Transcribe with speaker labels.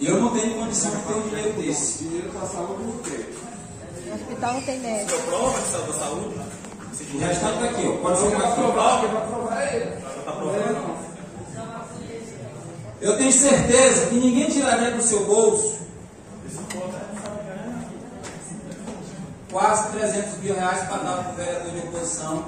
Speaker 1: eu
Speaker 2: não tenho condição de ter um dinheiro desse.
Speaker 1: Dinheiro para saúde não tem.
Speaker 3: No hospital não tem médico.
Speaker 4: Prova que da saúde.
Speaker 2: O restante está aqui, ó. Pode ser
Speaker 1: Vai provar, que vai provar ele.
Speaker 4: Tá provando.
Speaker 2: Tá eu tenho certeza que ninguém tiraria do seu bolso quase 300 mil reais para dar para o vereador de oposição